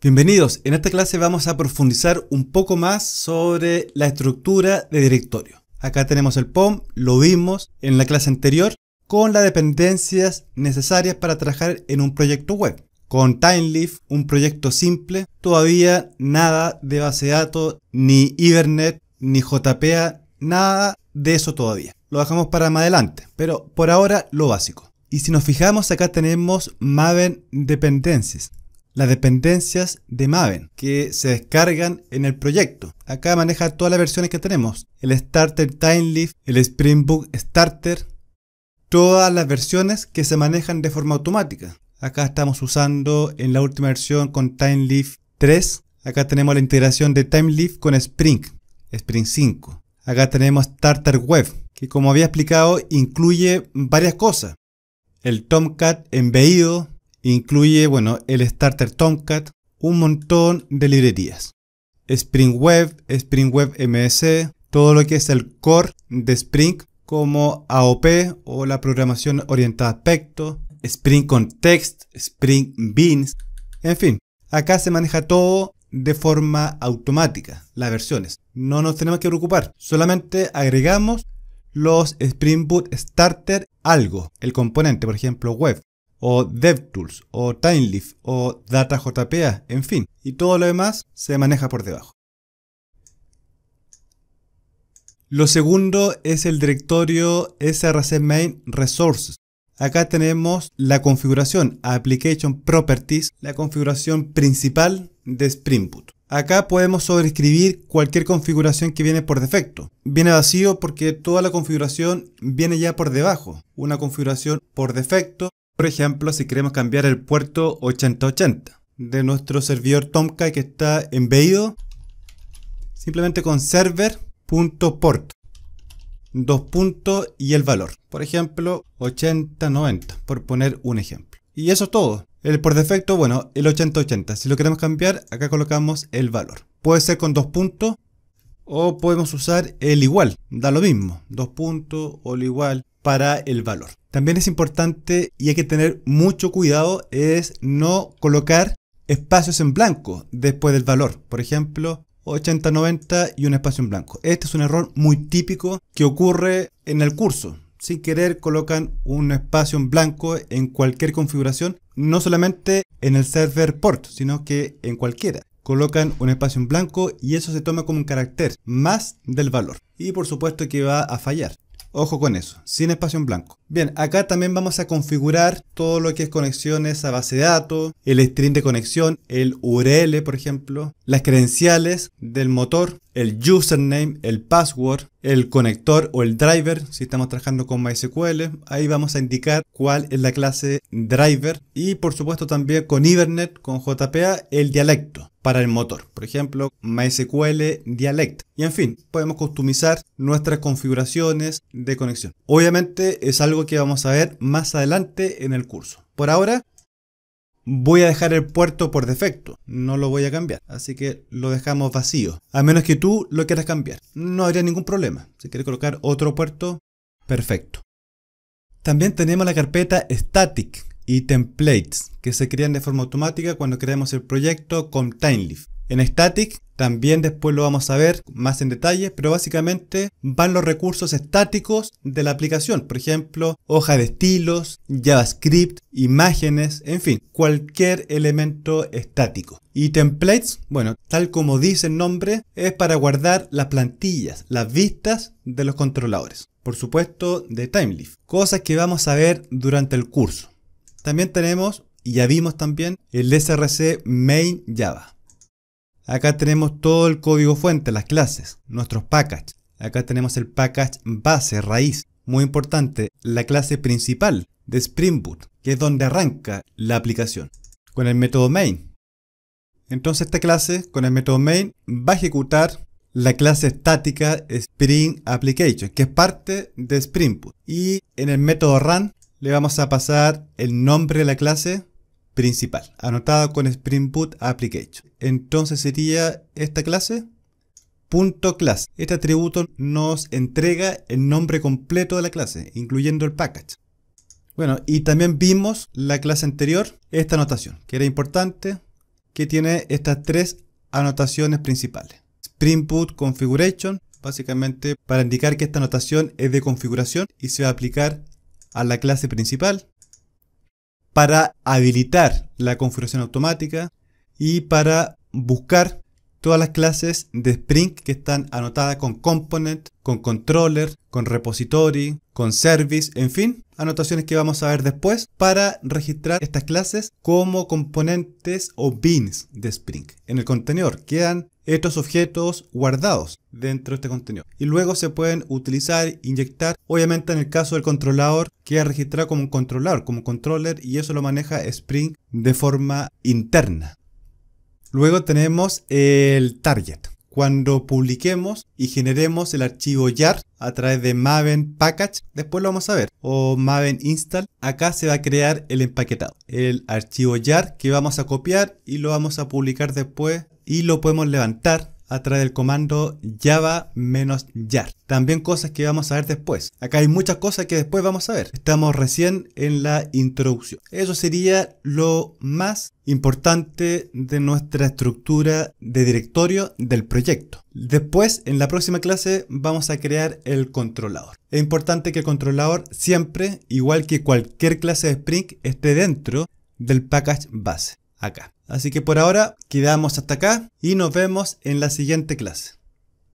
Bienvenidos, en esta clase vamos a profundizar un poco más sobre la estructura de directorio. Acá tenemos el POM, lo vimos en la clase anterior, con las dependencias necesarias para trabajar en un proyecto web. Con TimeLeaf, un proyecto simple, todavía nada de base de datos, ni Ethernet, ni JPA, nada de eso todavía. Lo dejamos para más adelante, pero por ahora lo básico. Y si nos fijamos acá tenemos Maven dependencias las dependencias de Maven que se descargan en el proyecto. Acá maneja todas las versiones que tenemos. El Starter TimeLeaf, el Spring Boot Starter, todas las versiones que se manejan de forma automática. Acá estamos usando en la última versión con TimeLeaf 3. Acá tenemos la integración de TimeLeaf con Spring, Spring 5. Acá tenemos Starter Web, que como había explicado incluye varias cosas. El Tomcat embebido, Incluye, bueno, el Starter Tomcat, un montón de librerías. Spring Web, Spring Web MS, todo lo que es el core de Spring como AOP o la programación orientada a aspecto, Spring Context, Spring Beans, en fin, acá se maneja todo de forma automática, las versiones. No nos tenemos que preocupar, solamente agregamos los Spring Boot Starter algo, el componente, por ejemplo, web o DevTools, o TimeLeaf, o DataJPA, en fin. Y todo lo demás se maneja por debajo. Lo segundo es el directorio src main resources. Acá tenemos la configuración Application Properties, la configuración principal de Spring Boot. Acá podemos sobreescribir cualquier configuración que viene por defecto. Viene vacío porque toda la configuración viene ya por debajo. Una configuración por defecto por ejemplo, si queremos cambiar el puerto 8080 de nuestro servidor Tomcat que está embebido, simplemente con server.port, dos puntos y el valor. Por ejemplo, 8090, por poner un ejemplo. Y eso es todo. El por defecto, bueno, el 8080. Si lo queremos cambiar, acá colocamos el valor. Puede ser con dos puntos o podemos usar el igual, da lo mismo, dos puntos o el igual para el valor. También es importante y hay que tener mucho cuidado es no colocar espacios en blanco después del valor. Por ejemplo, 80-90 y un espacio en blanco. Este es un error muy típico que ocurre en el curso. Sin querer colocan un espacio en blanco en cualquier configuración, no solamente en el server port, sino que en cualquiera colocan un espacio en blanco y eso se toma como un carácter más del valor. Y por supuesto que va a fallar. Ojo con eso, sin espacio en blanco. Bien, acá también vamos a configurar todo lo que es conexiones a base de datos, el string de conexión, el URL, por ejemplo, las credenciales del motor, el username, el password, el conector o el driver, si estamos trabajando con MySQL, ahí vamos a indicar cuál es la clase driver y por supuesto también con Ethernet, con JPA, el dialecto para el motor, por ejemplo MySQL Dialect. Y en fin, podemos customizar nuestras configuraciones de conexión. Obviamente es algo que vamos a ver más adelante en el curso. Por ahora voy a dejar el puerto por defecto, no lo voy a cambiar, así que lo dejamos vacío, a menos que tú lo quieras cambiar, no habría ningún problema, si quieres colocar otro puerto, perfecto. También tenemos la carpeta static y templates que se crean de forma automática cuando creamos el proyecto con TimeLeaf. En Static también después lo vamos a ver más en detalle, pero básicamente van los recursos estáticos de la aplicación. Por ejemplo, hoja de estilos, JavaScript, imágenes, en fin, cualquier elemento estático. Y templates, bueno, tal como dice el nombre, es para guardar las plantillas, las vistas de los controladores. Por supuesto, de Timeleaf. Cosas que vamos a ver durante el curso. También tenemos, y ya vimos también, el src main java. Acá tenemos todo el código fuente, las clases, nuestros packages. Acá tenemos el package base, raíz. Muy importante, la clase principal de Spring Boot, que es donde arranca la aplicación, con el método main. Entonces esta clase, con el método main, va a ejecutar la clase estática Spring Application, que es parte de Spring Boot. Y en el método run le vamos a pasar el nombre de la clase principal, anotado con Spring Boot Application. Entonces sería esta clase punto. Este atributo nos entrega el nombre completo de la clase, incluyendo el package. Bueno, y también vimos la clase anterior esta anotación, que era importante. que tiene estas tres anotaciones principales. Spring Boot Configuration, básicamente para indicar que esta anotación es de configuración y se va a aplicar a la clase principal. Para habilitar la configuración automática y para buscar todas las clases de Spring que están anotadas con component, con controller, con repository, con service, en fin, anotaciones que vamos a ver después para registrar estas clases como componentes o bins de Spring. En el contenedor quedan estos objetos guardados dentro de este contenedor. Y luego se pueden utilizar, inyectar. Obviamente en el caso del controlador queda registrado como un controlador, como un controller y eso lo maneja Spring de forma interna. Luego tenemos el target. Cuando publiquemos y generemos el archivo jar a través de Maven Package, después lo vamos a ver, o Maven Install, acá se va a crear el empaquetado, el archivo jar que vamos a copiar y lo vamos a publicar después y lo podemos levantar a través del comando java-jar. También cosas que vamos a ver después. Acá hay muchas cosas que después vamos a ver. Estamos recién en la introducción. Eso sería lo más importante de nuestra estructura de directorio del proyecto. Después, en la próxima clase, vamos a crear el controlador. Es importante que el controlador siempre, igual que cualquier clase de Spring, esté dentro del package base. Acá. Así que por ahora quedamos hasta acá y nos vemos en la siguiente clase.